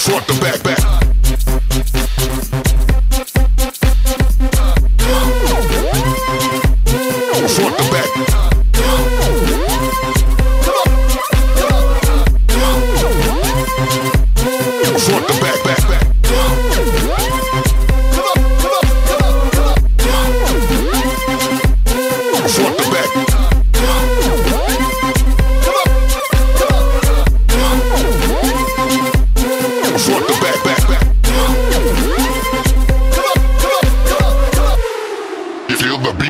front to back, back.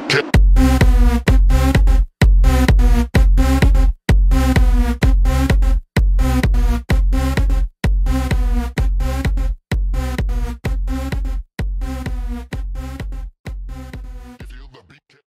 Weekend.